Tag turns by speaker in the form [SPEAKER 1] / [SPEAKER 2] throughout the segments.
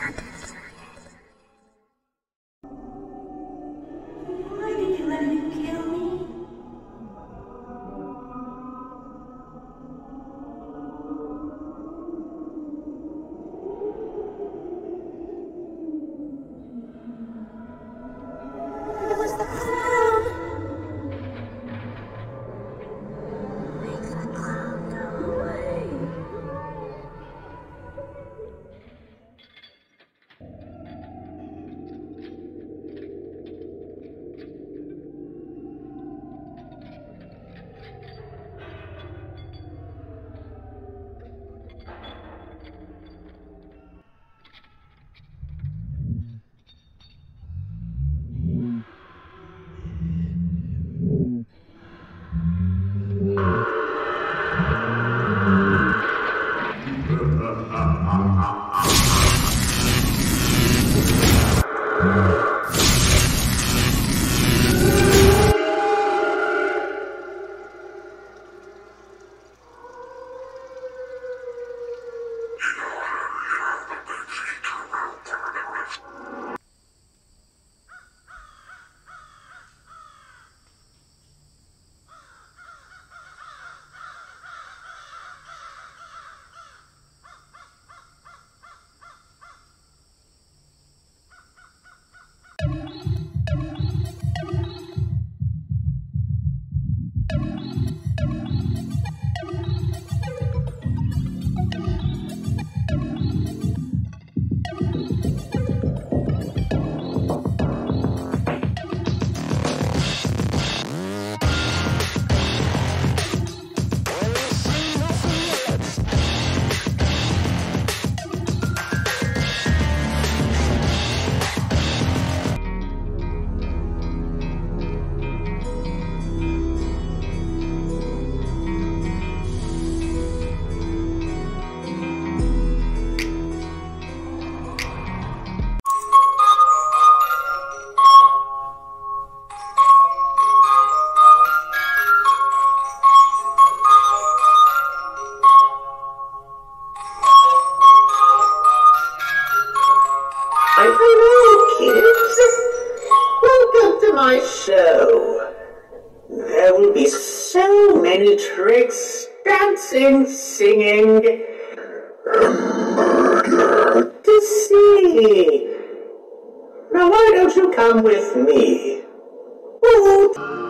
[SPEAKER 1] Why
[SPEAKER 2] Hello, kids. Welcome to my show. There will be so many tricks, dancing, singing, murder to see. Now, why don't you come with me? Ooh.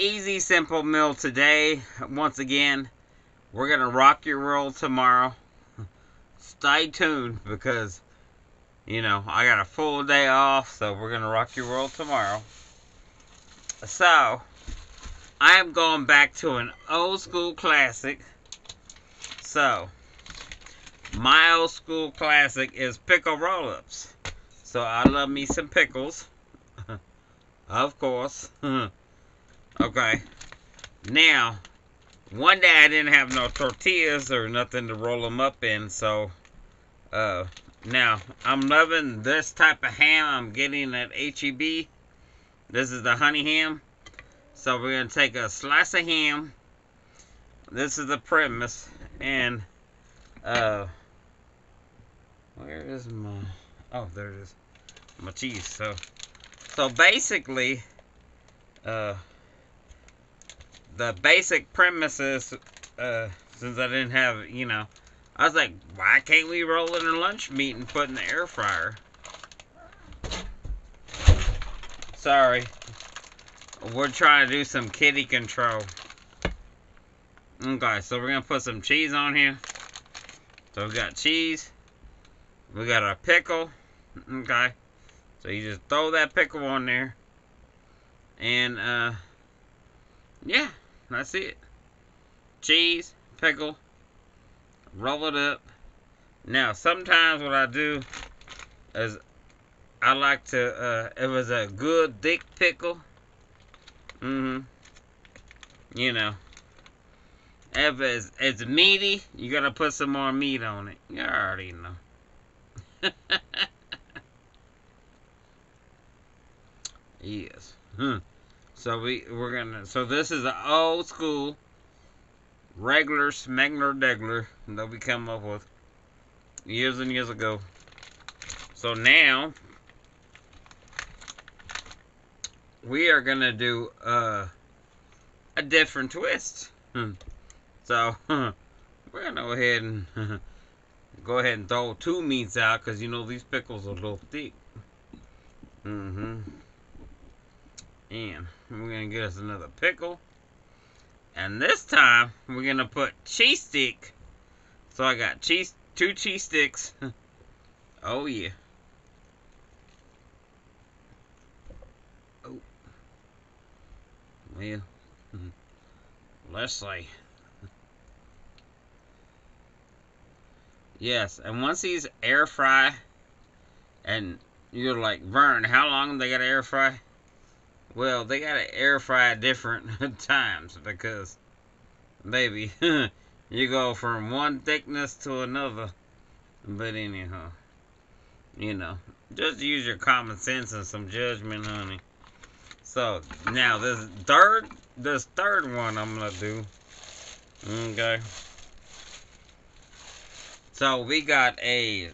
[SPEAKER 3] easy simple meal today. Once again, we're gonna rock your world tomorrow. Stay tuned because you know I got a full day off, so we're gonna rock your world tomorrow. So I am going back to an old school classic. So my old school classic is pickle roll-ups. So I love me some pickles. of course. okay. Now, one day I didn't have no tortillas or nothing to roll them up in, so uh now I'm loving this type of ham I'm getting at HEB. This is the honey ham. So we're gonna take a slice of ham. This is the premise and uh where is my oh there it is my cheese so so basically uh the basic premises, uh since I didn't have you know I was like why can't we roll in a lunch meat and put in the air fryer Sorry. We're trying to do some kitty control. Okay, so we're going to put some cheese on here. So we got cheese. We got our pickle. Okay. So you just throw that pickle on there. And, uh, yeah, that's it. Cheese, pickle, roll it up. Now, sometimes what I do is I like to, uh, if it's a good thick pickle, mm-hmm, you know, if it's, it's meaty, you gotta put some more meat on it. You already know. yes. Hmm. So we we're gonna. So this is an old school, regular smegler degler that we come up with years and years ago. So now we are gonna do uh, a different twist. Hmm. So we're gonna go ahead and go ahead and throw two meats out because you know these pickles are a little thick. Mm-hmm. And we're gonna get us another pickle. And this time we're gonna put cheese stick. So I got cheese two cheese sticks. oh yeah. Oh. Well, let's. Yes, and once these air fry, and you're like, Vern, how long they gotta air fry? Well, they gotta air fry different times because, baby, you go from one thickness to another. But anyhow, you know, just use your common sense and some judgment, honey. So now this third, this third one I'm gonna do. Okay. So we got a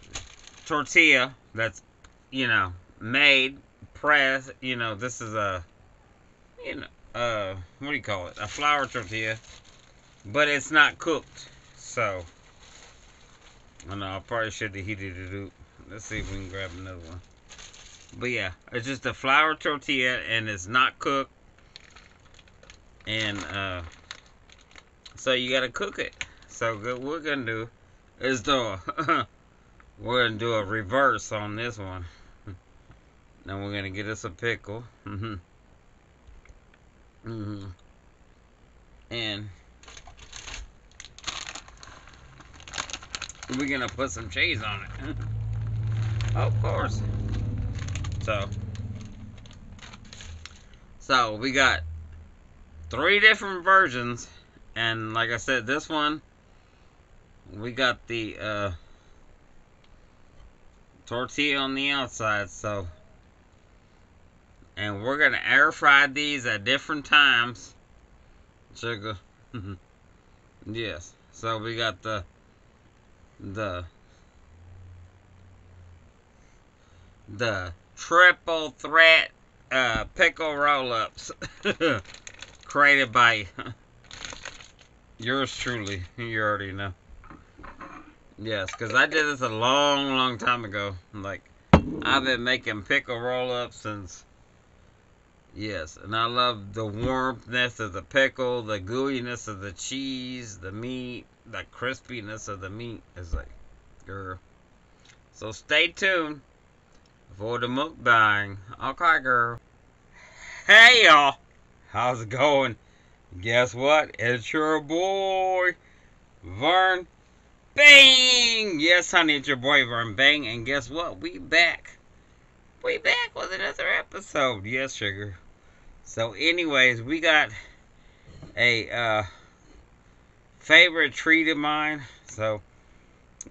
[SPEAKER 3] tortilla that's, you know, made press, you know, this is a, you know, uh, what do you call it? A flour tortilla, but it's not cooked. So, I know I probably should have heated it up. Let's see if we can grab another one. But yeah, it's just a flour tortilla and it's not cooked. And, uh, so you gotta cook it. So what we're gonna do is do we're gonna do a reverse on this one. Now we're gonna get us a pickle. Mm-hmm. Mm-hmm. And we're gonna put some cheese on it. of course. So So we got three different versions and like I said this one we got the uh tortilla on the outside so and we're gonna air fry these at different times. Sugar. Yes. So we got the the the triple threat uh, pickle roll-ups created by yours truly. You already know. Yes because I did this a long long time ago. Like I've been making pickle roll-ups since Yes, and I love the warmthness of the pickle, the gooiness of the cheese, the meat, the crispiness of the meat. It's like, girl. So stay tuned for the mukbang. Okay, girl. Hey, y'all. How's it going? Guess what? It's your boy, Vern Bang. Yes, honey, it's your boy, Vern Bang. And guess what? We back. We back with another episode. Yes, sugar. So, anyways, we got a uh, favorite treat of mine. So,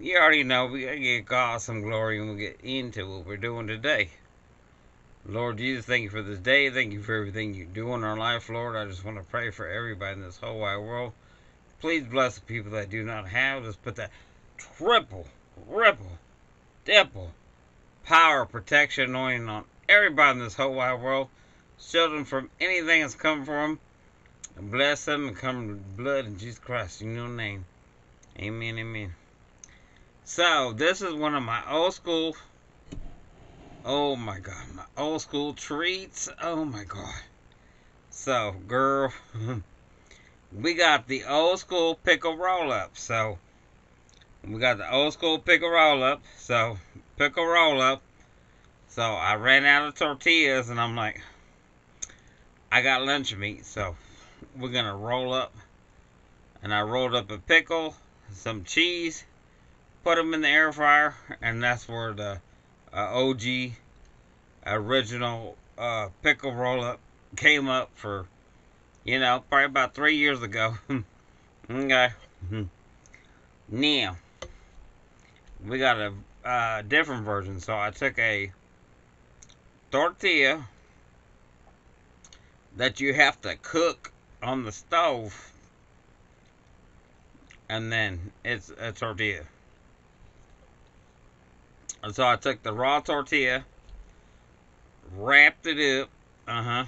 [SPEAKER 3] you already know we gotta give God some glory and we get into what we're doing today. Lord Jesus, thank you for this day. Thank you for everything you do in our life, Lord. I just want to pray for everybody in this whole wide world. Please bless the people that do not have. Just put that triple, triple, double power, protection, anointing on everybody in this whole wide world shield them from anything that's coming for them. And bless them and come with blood in Jesus Christ, in your name. Amen, amen. So, this is one of my old school, Oh my god, my old school treats. Oh my god. So, girl, we got the old school pickle roll up. So, we got the old school pickle roll up. So, pickle roll up. So, I ran out of tortillas and I'm like, I got lunch meat. So, we're to roll up. And I rolled up a pickle, some cheese, put them in the air fryer, and that's where the uh, OG original uh, pickle roll up came up for, you know, probably about three years ago. okay. Now, we got a uh, different version. So I took a tortilla that you have to cook on the stove and then it's a tortilla. And so I took the raw tortilla, wrapped it up, uh huh,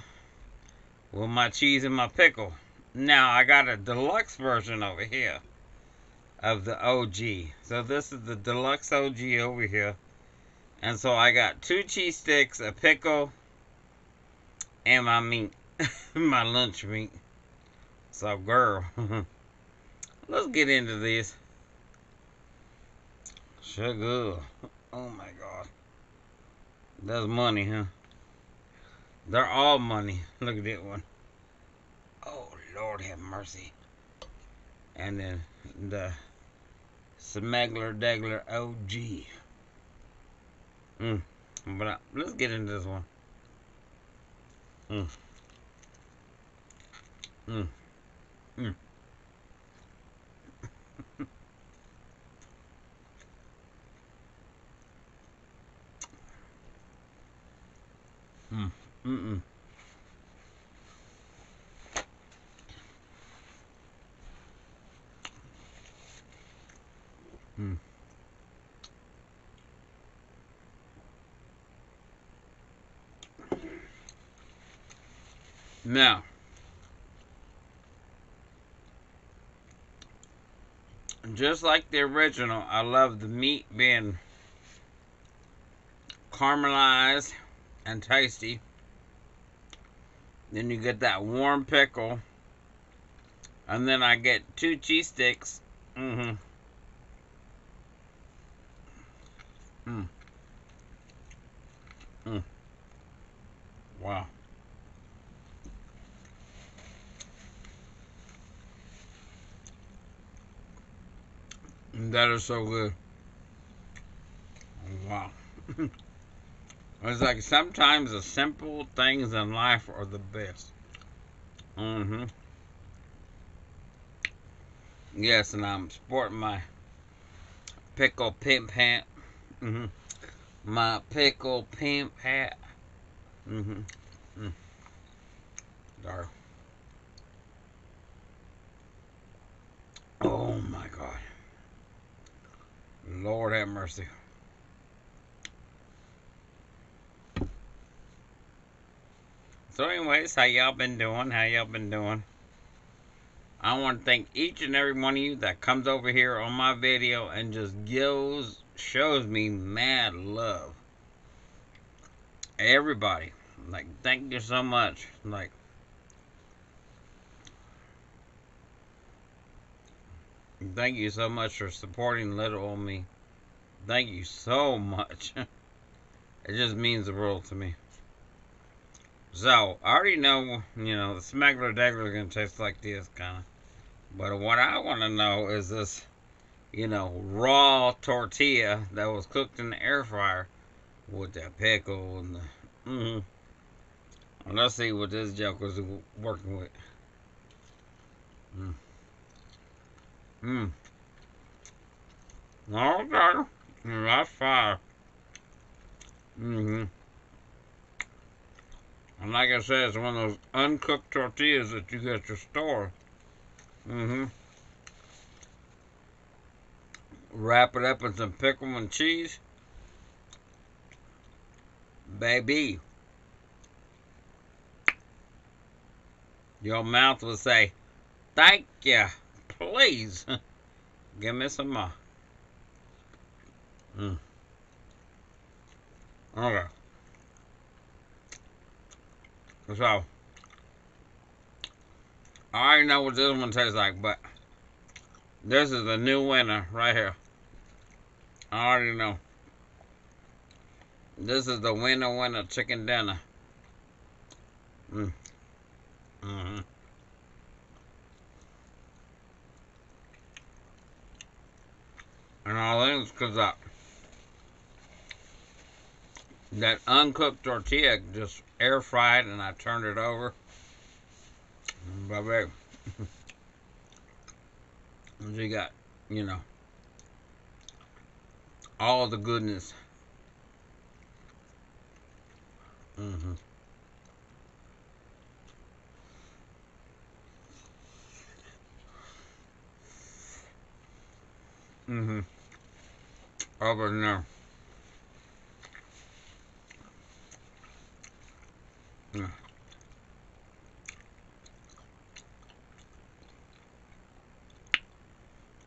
[SPEAKER 3] with my cheese and my pickle. Now I got a deluxe version over here of the OG. So this is the deluxe OG over here. And so I got two cheese sticks, a pickle, and my meat, my lunch meat. So girl, let's get into this. Sugar. Oh my god. That's money, huh? They're all money. Look at that one. Oh, Lord have mercy. And then the Smuggler Degler OG. Mm. But uh, let's get into this one. Mm. Mm. Mm. mm. Mm-mm. Mm. Now, just like the original, I love the meat being caramelized and tasty. Then you get that warm pickle. And then I get two cheese sticks. Mm-hmm. Mm. Mm. Wow. That is so good. Wow. it's like sometimes the simple things in life are the best. Mm-hmm. Yes, and I'm sporting my pickle pimp hat. Mm-hmm. My pickle pimp hat. Mm-hmm. Mm. Oh my God. Lord have mercy. So anyways, how y'all been doing? How y'all been doing? I want to thank each and every one of you that comes over here on my video and just gives, shows me mad love. Everybody. Like, thank you so much. Like, Thank you so much for supporting Little Old Me. Thank you so much. it just means the world to me. So, I already know, you know, the smuggler dagger is going to taste like this, kind of. But what I want to know is this, you know, raw tortilla that was cooked in the air fryer with that pickle and the, mm-hmm. Let's see what this joker's working with. Mm. Hmm. Okay. That's fine. Mm-hmm. And like I said, it's one of those uncooked tortillas that you get at your store. Mm-hmm. Wrap it up in some pickle and cheese. Baby. Your mouth will say, thank you please. Give me some more. Mm. Okay. So, I already know what this one tastes like, but this is the new winner right here. I already know. This is the winner winner chicken dinner. Mm. And all that is because that, that uncooked tortilla just air fried and I turned it over. Bye bye. you got, you know, all the goodness. Mm-hmm. Mm-hmm. Over there. Yeah.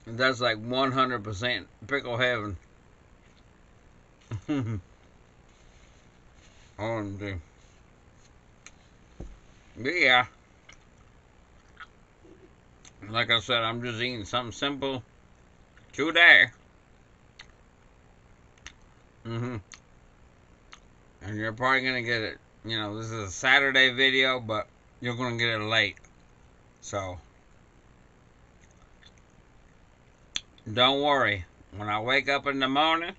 [SPEAKER 3] That's like 100% pickle heaven. Oh, OMG. But yeah. Like I said, I'm just eating something simple today. Mm-hmm. And you're probably going to get it, you know, this is a Saturday video, but you're going to get it late. So, don't worry. When I wake up in the morning,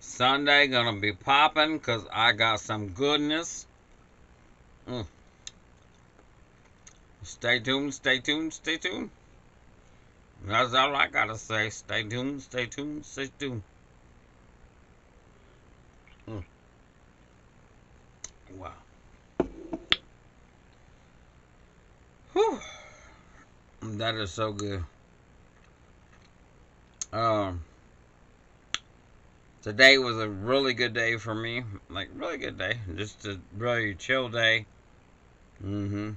[SPEAKER 3] Sunday gonna be popping because I got some goodness. Mm. Stay tuned, stay tuned, stay tuned. That's all I gotta say. Stay tuned, stay tuned, stay tuned. Wow. Whew. That is so good. Um, today was a really good day for me. Like, really good day. Just a really chill day. Mm-hmm.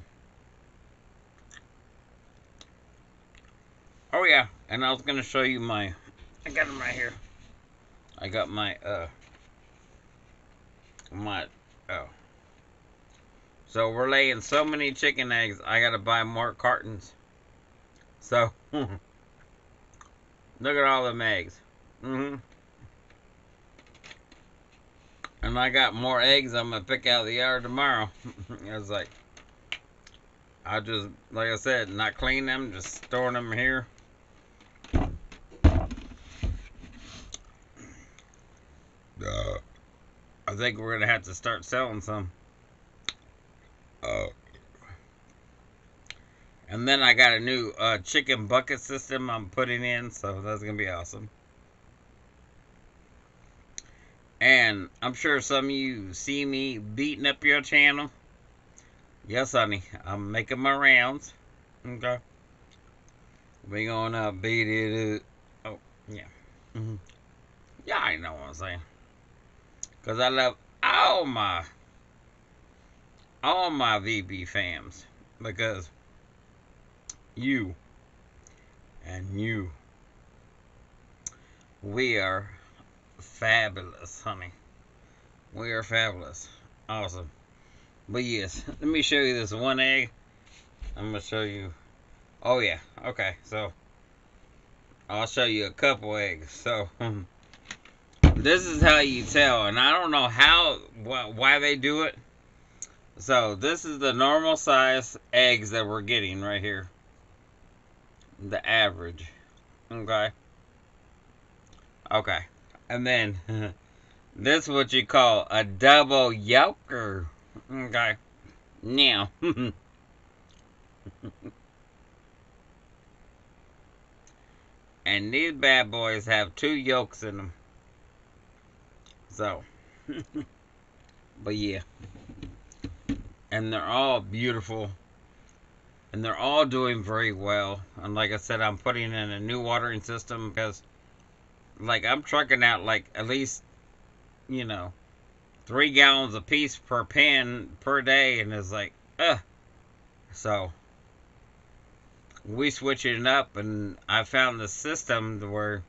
[SPEAKER 3] Oh, yeah. And I was going to show you my... I got them right here. I got my, uh... My... Oh. So, we're laying so many chicken eggs, I got to buy more cartons. So... Look at all them eggs. Mm-hmm. And I got more eggs I'm to pick out of the yard tomorrow. I was like, I just, like I said, not clean them, just storing them here. Uh, I think we're to have to start selling some. Uh, and then I got a new uh, chicken bucket system I'm putting in, so that's going to be awesome. And I'm sure some of you see me beating up your channel. Yes, honey, I'm making my rounds. Okay. We gonna beat it up. Oh, yeah. Mm -hmm. Yeah, I know what I'm saying. Because I love all my, all my VB fams. Because you and you. We are fabulous, honey. We are fabulous. Awesome. But yes, let me show you this one egg. I'm going to show you. Oh, yeah. Okay, so I'll show you a couple eggs. So, this is how you tell. And I don't know how, why they do it. So, this is the normal size eggs that we're getting right here the average. Okay. Okay. And then this is what you call a double yolker. Okay. Now. and these bad boys have two yolks in them. So. but yeah. And they're all beautiful and they're all doing very well. And like I said, I'm putting in a new watering system because, like, I'm trucking out like at least, you know, three gallons a piece per pen per day, and it's like, ugh. So we switching it up, and I found the system where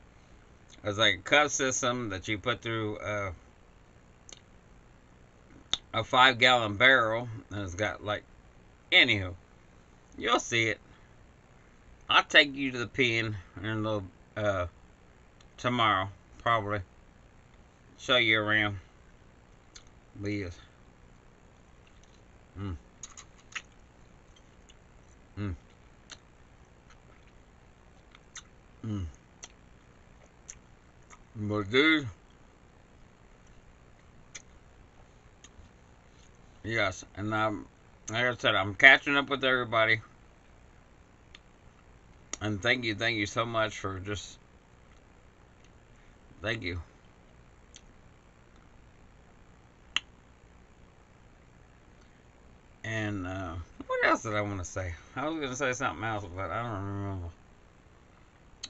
[SPEAKER 3] it's like a cup system that you put through. Uh, a five gallon barrel and it's got like anywho you'll see it i'll take you to the pen in a little uh tomorrow probably show you around yes mm. Mm. Mm. But dude Yes, and um, like I said, I'm catching up with everybody. And thank you, thank you so much for just. Thank you. And uh, what else did I want to say? I was going to say something else, but I don't remember.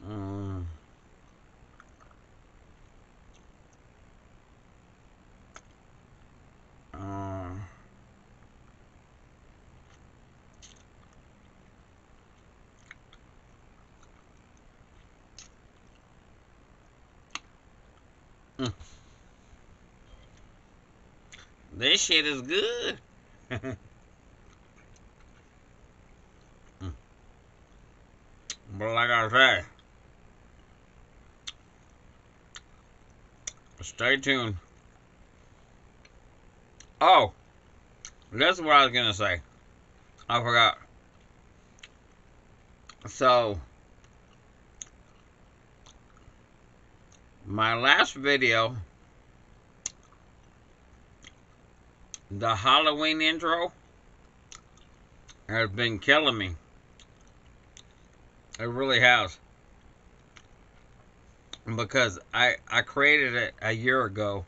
[SPEAKER 3] Um, uh, Mm. This shit is good. But like I say, stay tuned. Oh, that's what I was gonna say. I forgot. So, my last video, the Halloween intro, has been killing me. It really has. Because I, I created it a year ago,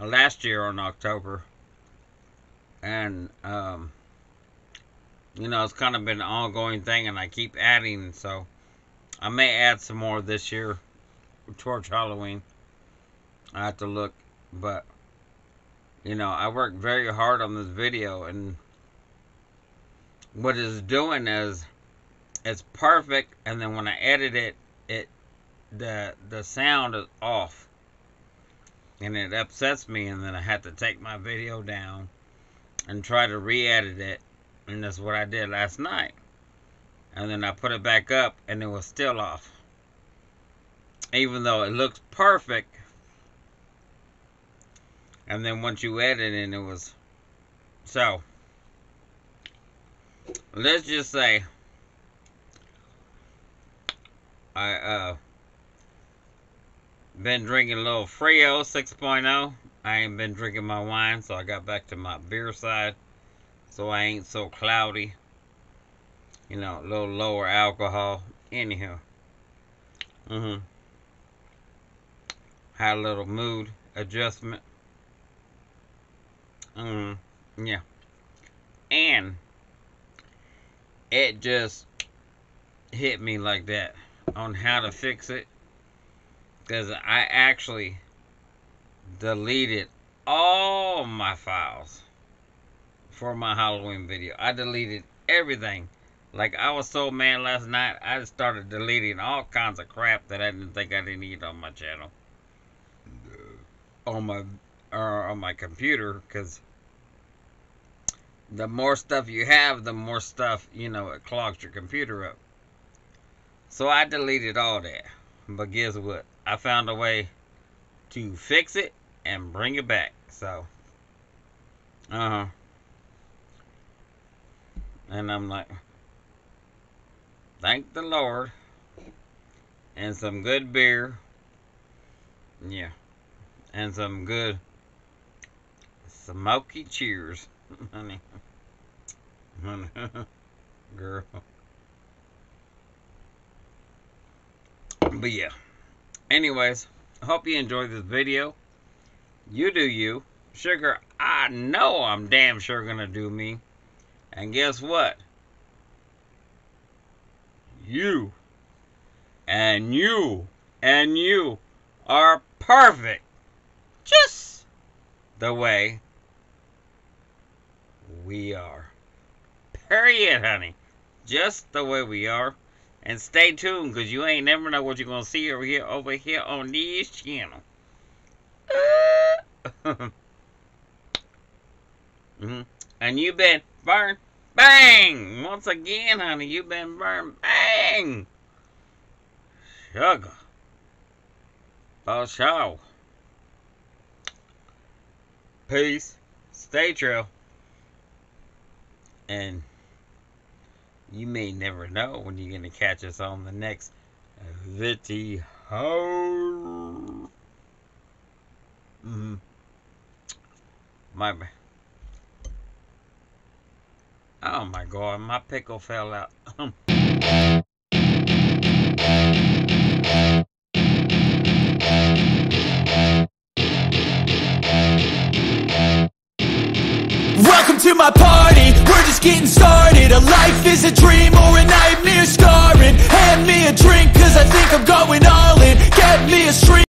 [SPEAKER 3] last year in October, and, um, you know, it's kind of been an ongoing thing, and I keep adding, so I may add some more this year towards Halloween. I have to look, but you know, I worked very hard on this video, and what it's doing is it's perfect, and then when I edit it, it the the sound is off, and it upsets me, and then I have to take my video down and try to re-edit it, and that's what I did last night, and then I put it back up, and it was still off even though it looks perfect. And then once you edit it in it was so let's just say I uh been drinking a little Frio 6.0 I ain't been drinking my wine so I got back to my beer side so I ain't so cloudy. You know a little lower alcohol. Anyhow. Mm-hmm had a little mood adjustment. Um, yeah. And it just hit me like that on how to fix it. Because I actually deleted all my files for my Halloween video. I deleted everything. Like I was so mad last night, I started deleting all kinds of crap that I didn't think I didn't need on my channel on my or on my computer because the more stuff you have, the more stuff you know it clogs your computer up. So I deleted all that, but guess what? I found a way to fix it and bring it back. So, uh huh. And I'm like, thank the Lord, and some good beer. Yeah and some good smoky cheers, honey. Girl. But yeah. Anyways, I hope you enjoyed this video. You do you. Sugar, I know I'm damn sure gonna do me. And guess what? You and you and you are perfect just the way we are. Period, honey. Just the way we are. And stay tuned, because you ain't never know what you're going to see over here, over here on this channel. hmm And you've been burned. Bang! Once again, honey, you've been burned. Bang! Sugar. For sure. Peace. Stay true. And you may never know when you're going to catch us on the next video. Mm-hmm. My. Oh my god, my pickle fell out.
[SPEAKER 2] to my party, we're just getting started. A life is a dream or a nightmare scarring. Hand me a drink cause I think I'm going all in. Get me a stream